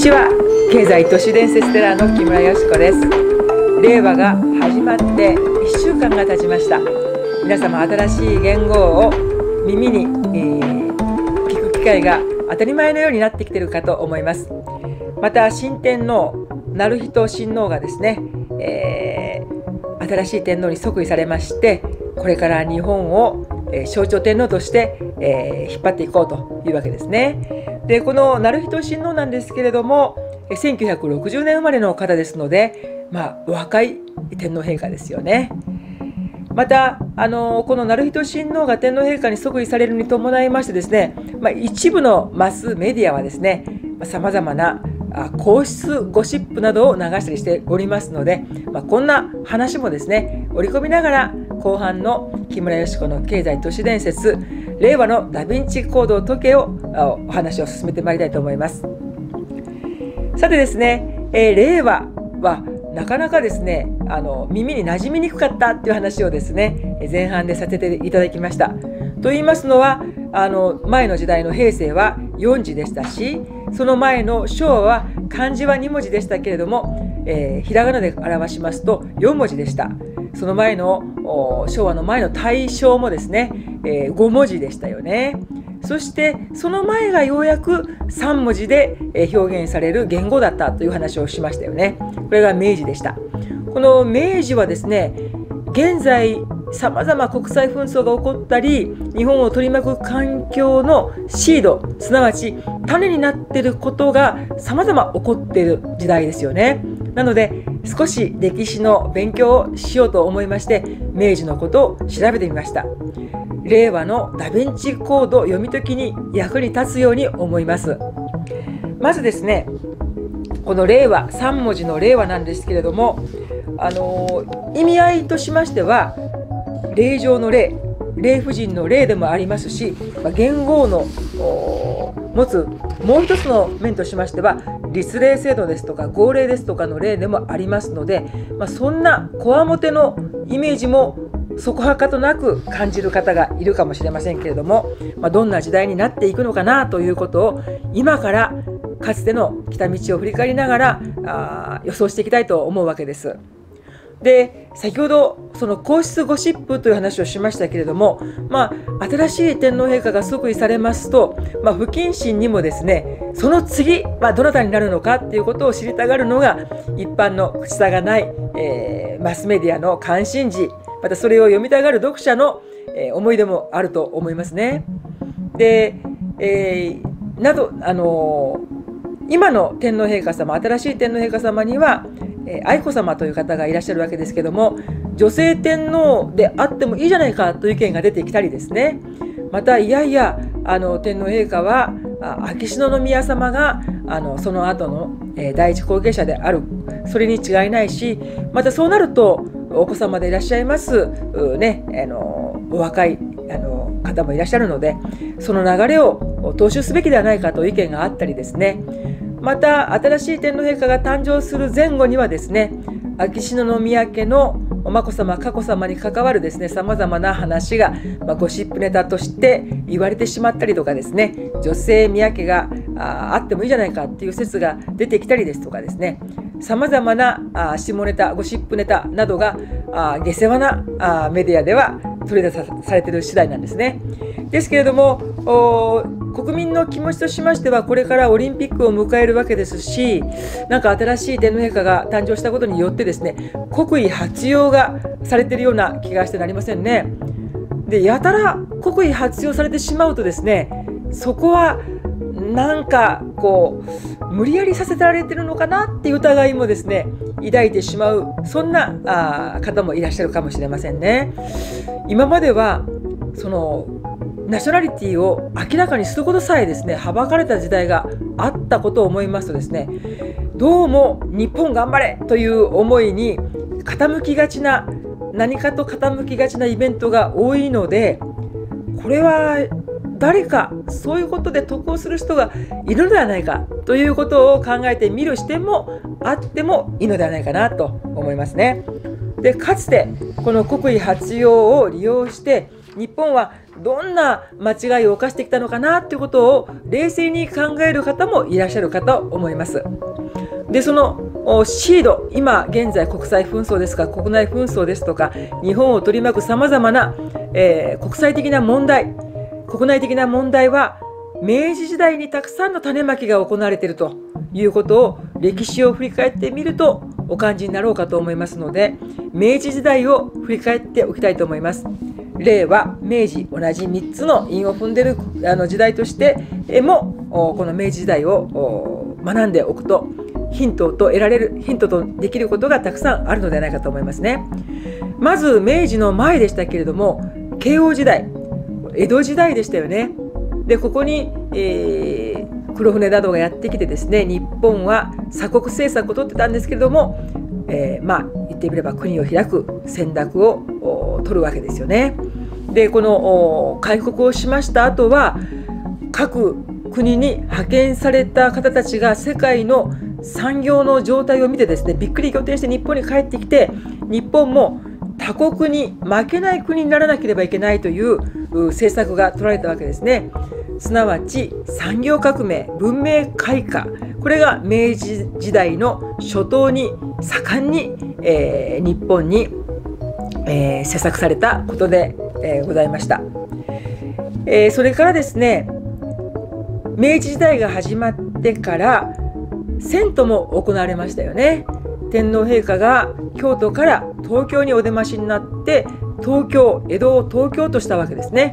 ちは。経済都市伝説テラーの木村よしこです。令和が始まって1週間が経ちました。皆様新しい言語を耳に、えー、聞く機会が当たり前のようになってきているかと思います。また新天皇成人親王がですね、えー、新しい天皇に即位されましてこれから日本を象徴天皇として、え、引っ張っていこうというわけですね。でこの成人親王なんですけれども1960年生まれの方ですので、まあ、若い天皇陛下ですよね。またあのこの成人親王が天皇陛下に即位されるに伴いましてですね、まあ、一部のマスメディアはですねさまざ、まな皇室ゴシップなどを流したりしておりますので、まあ、こんな話もですね織り込みながら後半の木村佳子の経済都市伝説令和のダヴィンチ行動時計をお話を進めてまいりたいと思います。さてですね、えー、令和はなかなかですねあの耳に馴染みにくかったっていう話をですね前半でさせていただきました。と言いますのはあの前の時代の平成は4字でしたしその前の昭和は漢字は2文字でしたけれども、えー、ひらがなで表しますと4文字でした。その前の昭和の前の大正もですね、えー、5文字でしたよね。そしてその前がようやく3文字で表現される言語だったという話をしましたよね。これが明治でした。この明治はですね現在さまざま国際紛争が起こったり日本を取り巻く環境のシードすなわち種になっていることがさまざま起こっている時代ですよね。なので少し歴史の勉強をしようと思いまして明治のことを調べてみました。令和のダヴィンチコード読み解きに役に立つように思います。まずですねこの令和3文字の令和なんですけれどもあの意味合いとしましては霊場の霊霊婦人の霊でもありますし、まあ、元号の持つもう一つの面としましては律令制度ですとか号令ですとかの例でもありますので、まあ、そんなこわもてのイメージもそこはかとなく感じる方がいるかもしれませんけれども、まあ、どんな時代になっていくのかなということを今からかつての来た道を振り返りながらあ予想していきたいと思うわけです。で先ほどその皇室ゴシップという話をしましたけれども、まあ、新しい天皇陛下が即位されますと、まあ、不謹慎にもですねその次、まあ、どなたになるのかっていうことを知りたがるのが一般の口差がない、えー、マスメディアの関心事またそれを読みたがる読者の、えー、思い出もあると思いますね。で、えー、など、あの今の天皇陛下様新しい天皇陛下様にはえ愛子さまという方がいらっしゃるわけですけども女性天皇であってもいいじゃないかという意見が出てきたりですね。またいやいやあの天皇陛下は秋篠宮さまがあのその後の、えー、第一後継者である。それに違いないしまたそうなるとお子様でいらっしゃいますねあのお若いあの方もいらっしゃるのでその流れを踏襲すべきではないかという意見があったりですね。また新しい天皇陛下が誕生する前後にはですね秋篠宮家のお眞子さま佳子さまに関わるですねさまざまな話が、まあ、ゴシップネタとして言われてしまったりとかですね女性宮家がああってもいいじゃないかっていう説が出てきたりですとかですねさまざまなあ下ネタゴシップネタなどがあ下世話なあメディアでは取り出されてる次第なんですね。ですけれども国民の気持ちとしましてはこれからオリンピックを迎えるわけですしなんか新しい天皇陛下が誕生したことによってですね国威発揚がされているような気がしてなりませんね。でやたら国威発揚されてしまうとですねそこはなんかこう無理やりさせてられてるのかなっていう疑いもですね抱いてしまうそんなあ方もいらっしゃるかもしれませんね。今まではそのナショナリティを明らかにすることさえですねはばかれた時代があったことを思いますとですねどうも日本頑張れという思いに傾きがちな何かと傾きがちなイベントが多いのでこれは誰かそういうことで得をする人がいるのではないかということを考えてみる視点もあってもいいのではないかなと思いますね。でかつてこの国威発揚を利用して日本はどんな間違いを犯してきたのかなということを冷静に考える方もいらっしゃるかと思います。でそのシード今現在国際紛争ですか国内紛争ですとか日本を取り巻くさまざまな、えー、国際的な問題国内的な問題は明治時代にたくさんの種まきが行われているということを歴史を振り返ってみるとお感じになろうかと思いますので明治時代を振り返っておきたいと思います。令和明治同じ3つの韻を踏んでるあの時代としてもこの明治時代を学んでおくとヒントと得られるヒントとできることがたくさんあるのではないかと思いますね。まず明治の前でしたけれども慶応時代江戸時代でしたよね。でここに、えー、黒船などがやってきてですね日本は鎖国政策をとってたんですけれども、えー、まあ言ってみれば国を開く選択を取るわけですよね。でこの開国をしました後は各国に派遣された方たちが世界の産業の状態を見てですねびっくり仰天して日本に帰ってきて日本も他国に負けない国にならなければいけないという政策が取られたわけですね。すなわち産業革命文明開化これが明治時代の初頭に盛んに、えー、日本に、えー、施策されたことで、えー、ございました、えー、それからですね明治時代が始まってから遷都も行われましたよね。天皇陛下が京都から東京にお出ましになって東京江戸を東京としたわけですね。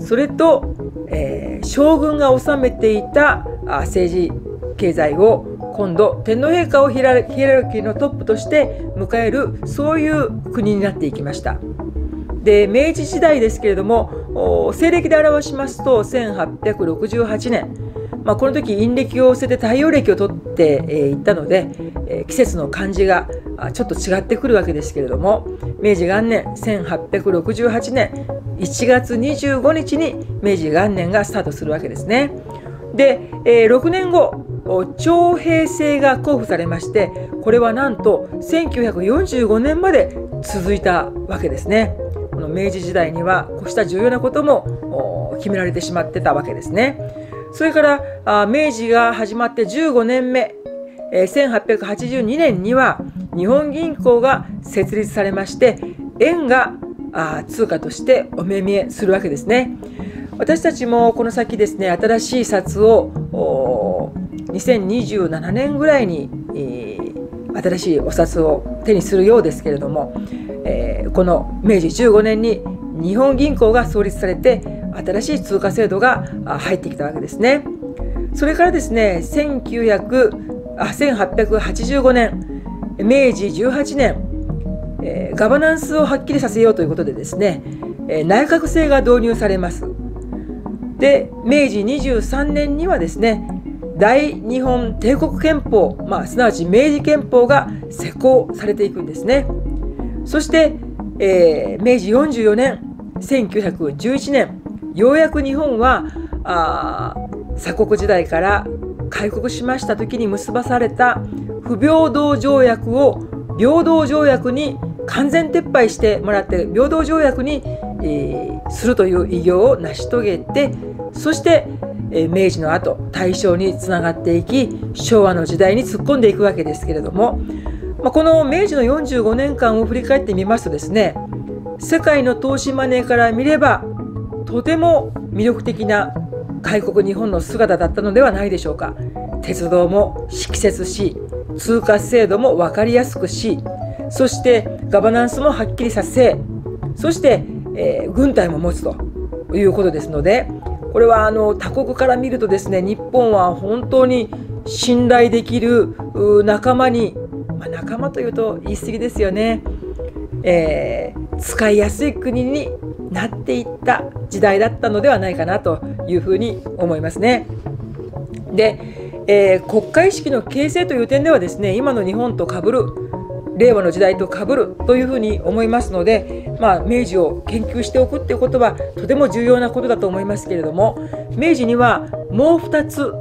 それと、えー、将軍が治めていた政治経済を今度天皇陛下をヒエラルキーのトップとして迎えるそういう国になっていきました。で明治時代ですけれども西暦で表しますと1868年まあ、この時陰暦を捨てて太陽暦を取っていったので、え、季節の感じがちょっと違ってくるわけですけれども明治元年1868年1月25日に明治元年がスタートするわけですね。で、え、6年後徴兵制が交付されましてこれはなんと1945年まで続いたわけですね。この明治時代にはこうした重要なことも決められてしまってたわけですね。それから明治が始まって15年目、1882年には日本銀行が設立されまして円が通貨としてお目見えするわけですね。私たちもこの先ですね新しい札を2027年ぐらいに、えー、新しいお札を手にするようですけれども、えー、この明治15年に日本銀行が創立されて新しい通貨制度が入ってきたわけですね。それからですね1900あ1885年明治18年、えー、ガバナンスをはっきりさせようということでですね、えー、内閣制が導入されます。で明治23年にはですね大日本帝国憲法、まあ、すなわち明治憲法が施行されていくんですね。そして、えー、明治44年1911年ようやく日本はあ鎖国時代から開国しました時に結ばされた不平等条約を平等条約に完全撤廃してもらって平等条約に、えー、するという偉業を成し遂げてそして、明治の後大正につながっていき昭和の時代に突っ込んでいくわけですけれども、まあ、この明治の45年間を振り返ってみますとですね世界の投資マネーから見ればとても魅力的な開国日本の姿だったのではないでしょうか。鉄道も敷設し通貨制度も分かりやすくしそしてガバナンスもはっきりさせそして、えー、軍隊も持つということですのでこれはあの他国から見るとですね日本は本当に信頼できる仲間に、まあ、仲間というと言い過ぎですよね、えー、使いやすい国になっていった時代だったのではないかなというふうに思いますね。で、えー、国家意識の形成という点ではですね今の日本とかぶる令和の時代とかぶるというふうに思いますので、まあ、明治を研究しておくっていうことはとても重要なことだと思いますけれども明治にはもう2つ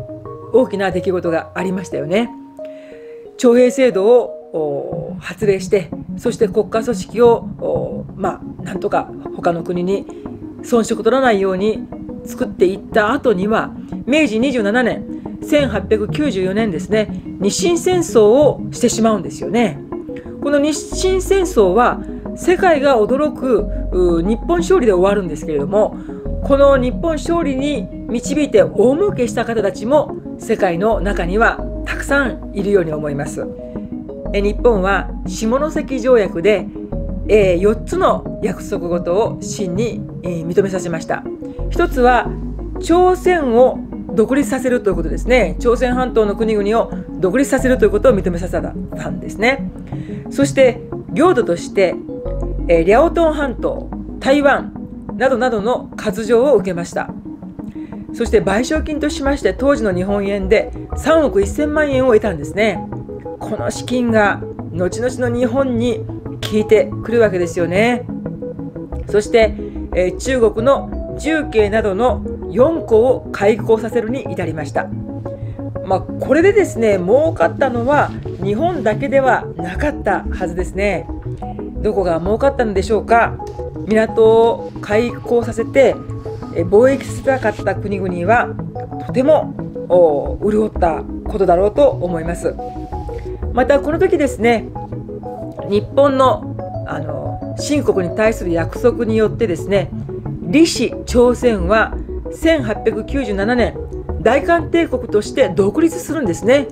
大きな出来事がありましたよね。徴兵制度を発令してそして国家組織をまあなんとか他の国に遜色取らないように作っていった後には明治27年1894年ですね日清戦争をしてしまうんですよねこの日清戦争は世界が驚く日本勝利で終わるんですけれどもこの日本勝利に導いて大儲けした方たちも世界の中にはたくさんいるように思います。え日本は下関条約でえ4つの約束事を真に認めさせました。一つは朝鮮を独立させるということですね。朝鮮半島の国々を独立させるということを認めさせたんですね。そして領土としてリャオトン半島台湾などなどの割譲を受けました。そして賠償金としまして当時の日本円で3億1000万円を得たんですね。この資金が後々の日本に効いてくるわけですよね。そして、えー、中国の重慶などの4個を開港させるに至りました。まあ、これでですね儲かったのは日本だけではなかったはずですね。どこが儲かったのでしょうか？港を開港させて貿易したかった国々はとても潤ったことだろうと思います。またこの時ですね日本のあの新国に対する約束によってですね李氏朝鮮は1897年大韓帝国として独立するんですね、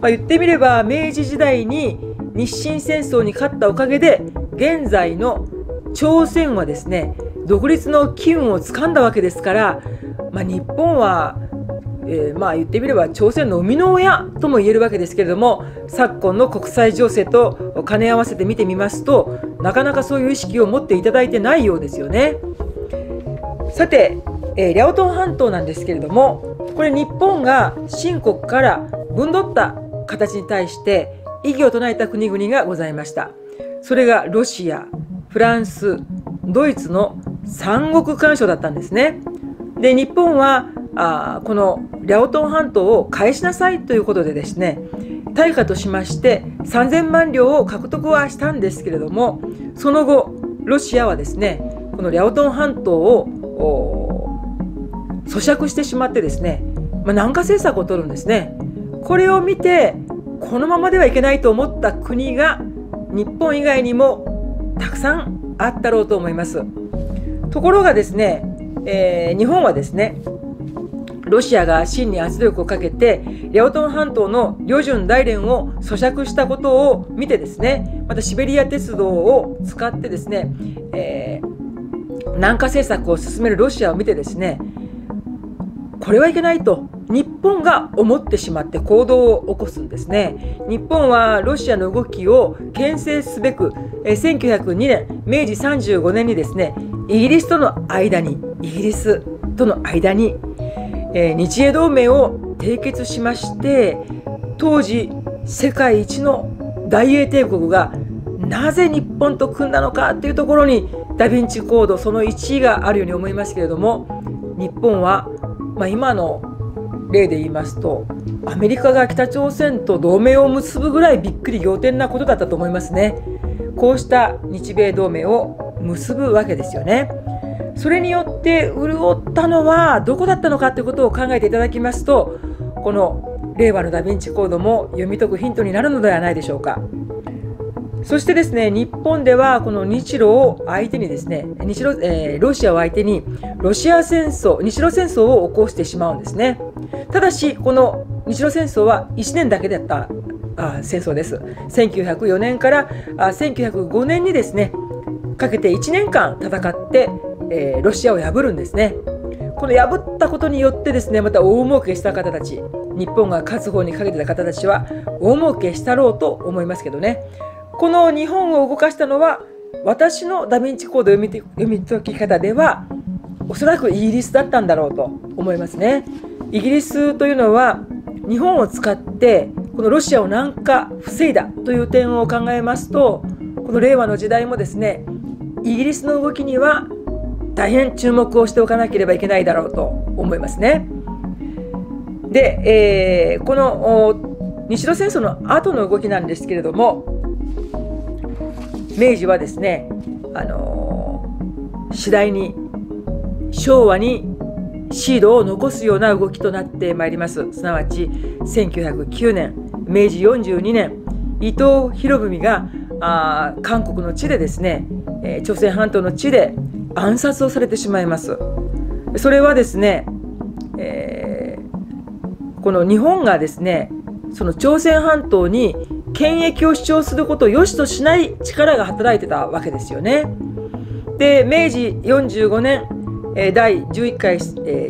まあ、言ってみれば明治時代に日清戦争に勝ったおかげで現在の朝鮮はですね独立の機運をつかんだわけですから、まあ、日本は、えー、まあ言ってみれば朝鮮の生みの親とも言えるわけですけれども昨今の国際情勢と兼ね合わせて見てみますとなかなかそういう意識を持っていただいてないようですよね。さて、えー、リャオトン半島なんですけれどもこれ日本が清国から分取った形に対して異議を唱えた国々がございました。それがロシア、フランス、ドイツの三国干渉だったんですね。で日本はあこのリャオトン半島を返しなさいということでですね対価としまして3000万両を獲得はしたんですけれどもその後ロシアはですねこのリャオトン半島を咀嚼してしまってですね、まあ、南下政策を取るんですね。これを見てこのままではいけないと思った国が日本以外にもたくさんあったろうと思います。ところがですね、えー、日本はですねロシアが真に圧力をかけてリャオトン半島の旅順大連を咀嚼したことを見てですねまたシベリア鉄道を使ってですね、えー、南下政策を進めるロシアを見てですねこれはいけないと日本が思ってしまって行動を起こすんですね。日本はロシアの動きを牽制すべく1902年明治35年にですねイギリスとの間にイギリスとの間に、えー、日英同盟を締結しまして当時世界一の大英帝国がなぜ日本と組んだのかというところにダヴィンチコードその1位があるように思いますけれども日本は、まあ、今の例で言いますとアメリカが北朝鮮と同盟を結ぶぐらいびっくり仰天なことだったと思いますね。こうした日米同盟を結ぶわけですよね。それによって潤ったのはどこだったのかということを考えていただきますとこの令和のダ・ヴィンチコードも読み解くヒントになるのではないでしょうか。そしてですね日本ではこの日露を相手にですね日露、えー、ロシアを相手にロシア戦争日露戦争を起こしてしまうんですね。ただしこの日露戦争は1年だけだったあ戦争です。1904年からあ1905年にですねかけて1年間戦って、えー、ロシアを破るんですね。この破ったことによってですねまた大儲けした方たち日本が勝つ方にかけてた方たちは大儲けしたろうと思いますけどね。この日本を動かしたのは私のダ・ヴィンチコード読み読み解き方ではおそらくイギリスだったんだろうと思いますね。イギリスというのは日本を使ってこのロシアを南下防いだという点を考えますとこの令和の時代もですねイギリスの動きには大変注目をしておかなければいけないだろうと思いますね。で、えー、この日露戦争の後の動きなんですけれども明治はですね、あのー、次第に昭和にシードを残すような動きとなってまいります。すなわち1909年明治42年伊藤博文があ韓国の地でですね、朝鮮半島の地で暗殺をされてしまいます。それはですね、えー、この日本がですねその朝鮮半島に権益を主張することを良しとしない力が働いてたわけですよね。で明治45年第11回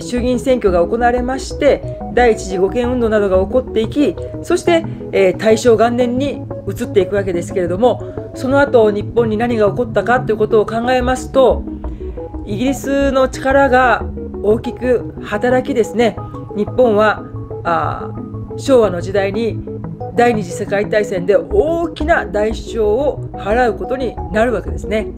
衆議院選挙が行われまして第一次護憲運動などが起こっていきそして大正元年に移っていくわけですけれどもその後日本に何が起こったかということを考えますとイギリスの力が大きく働きですね日本はあ昭和の時代に第二次世界大戦で大きな代償を払うことになるわけですね。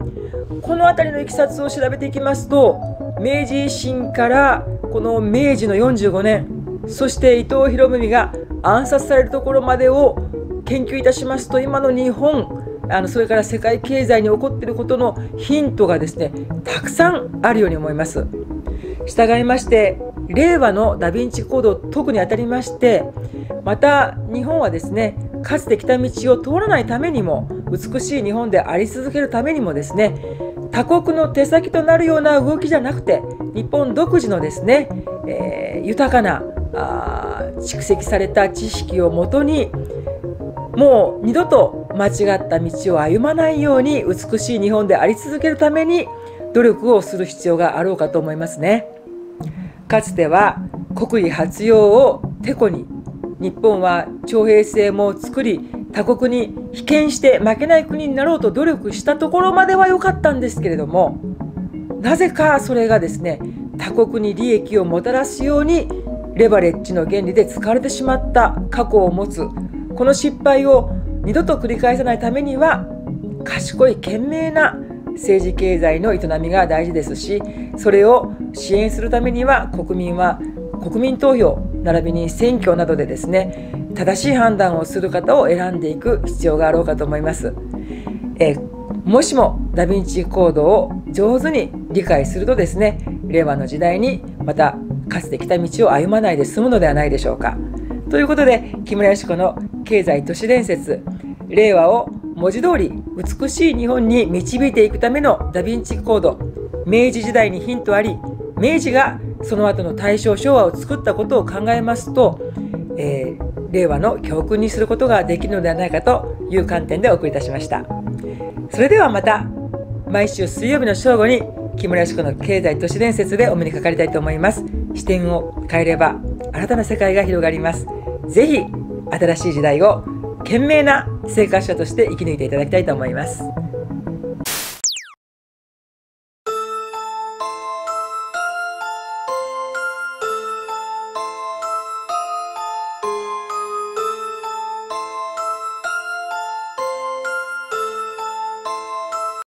この辺りのいきさつを調べていきますと明治維新からこの明治の45年そして伊藤博文が暗殺されるところまでを研究いたしますと今の日本あのそれから世界経済に起こっていることのヒントがですねたくさんあるように思います。従いまして令和のダ・ヴィンチコード特にあたりましてまた日本はですねかつて来た道を通らないためにも美しい日本であり続けるためにもですね他国の手先となるような動きじゃなくて日本独自のですね、えー、豊かなあ蓄積された知識をもとにもう二度と間違った道を歩まないように美しい日本であり続けるために努力をする必要があろうかと思いますね。かつては国威発揚をてこに日本は徴兵制も作り他国に被験して負けない国になろうと努力したところまでは良かったんですけれどもなぜかそれがですね他国に利益をもたらすようにレバレッジの原理で使われてしまった過去を持つこの失敗を二度と繰り返さないためには賢い賢明な政治経済の営みが大事ですしそれを支援するためには国民は国民投票並びに選挙などでですね正しい判断をする方を選んでいく必要があろうかと思います。えもしもダ・ヴィンチコードを上手に理解するとですね令和の時代にまたかつて来た道を歩まないで済むのではないでしょうか。ということで木村佳子の経済都市伝説令和を文字通り美しい日本に導いていくためのダ・ヴィンチコード明治時代にヒントあり明治がその後の大正昭和を作ったことを考えますと、えー、令和の教訓にすることができるのではないかという観点でお送りいたしました。それではまた毎週水曜日の正午に木村佳子の経済都市伝説でお目にかかりたいと思います。視点を変えれば新たな世界が広がります。ぜひ新しい時代を賢明な生活者として生き抜いていただきたいと思います。